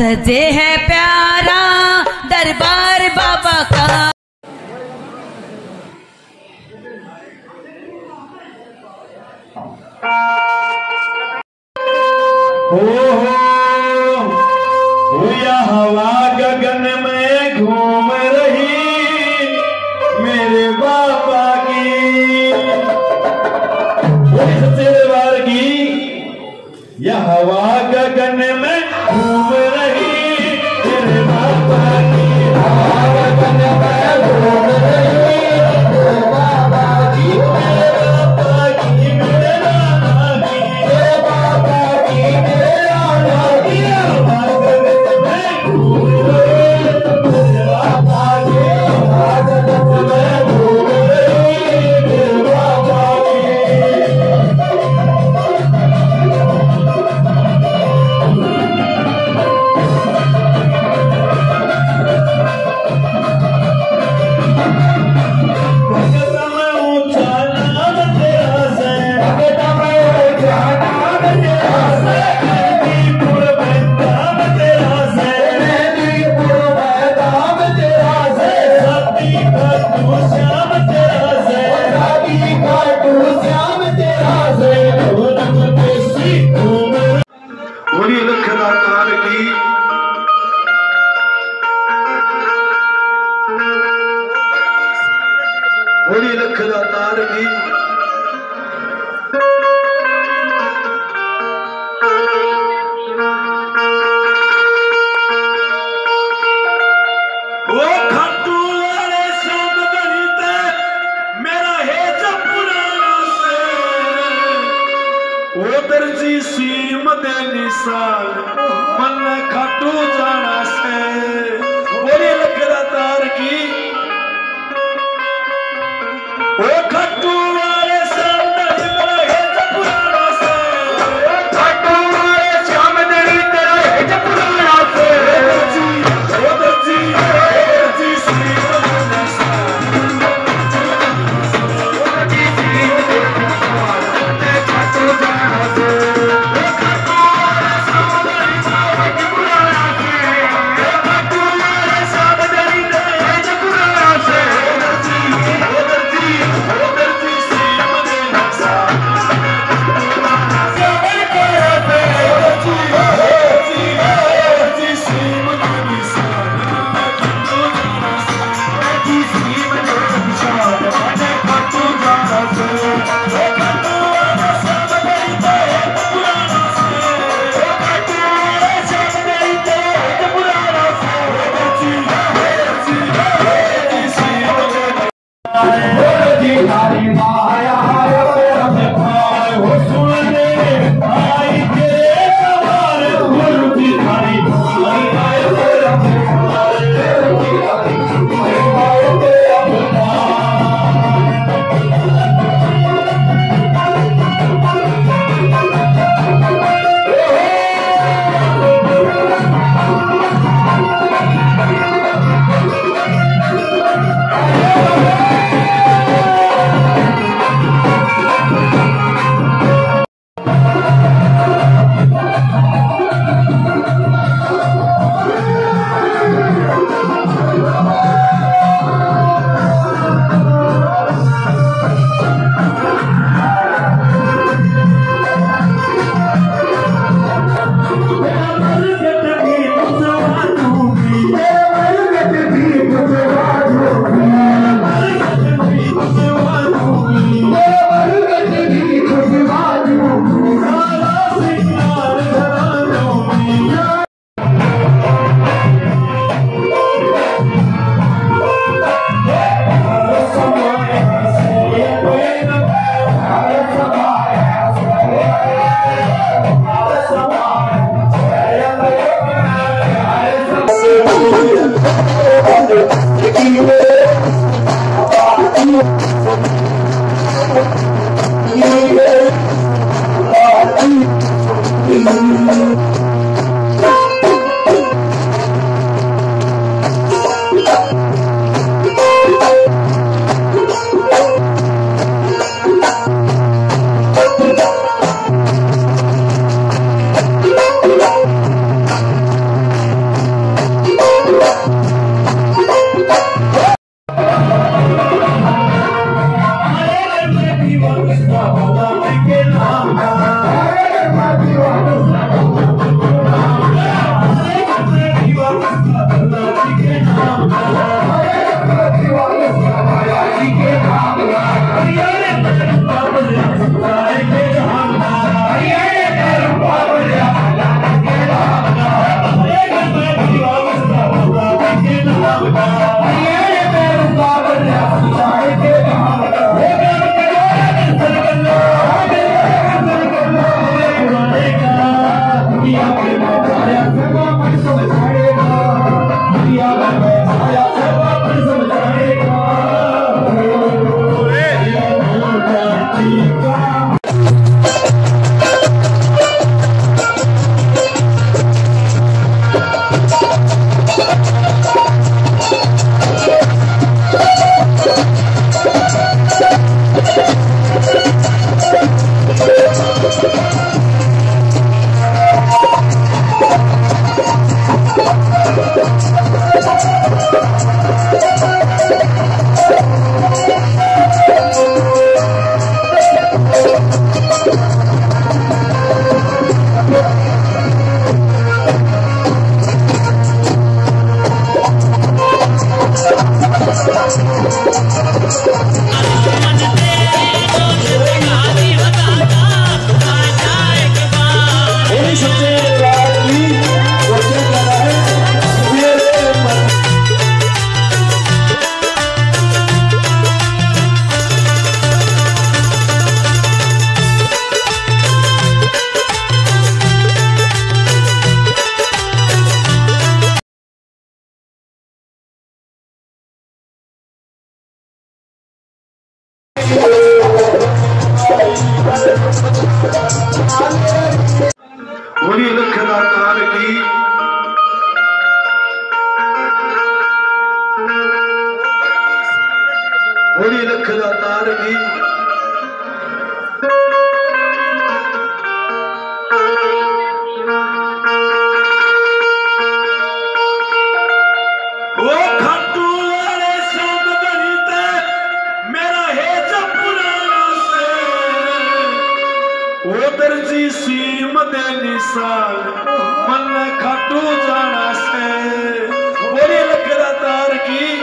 सजे है प्यारा दरबार बाबा का। दे निसाल मन खटू जाना। तेरी सीम दे मन खटू जाना से। बोले तार की